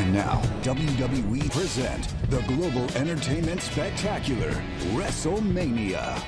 And now, WWE present the Global Entertainment Spectacular, WrestleMania.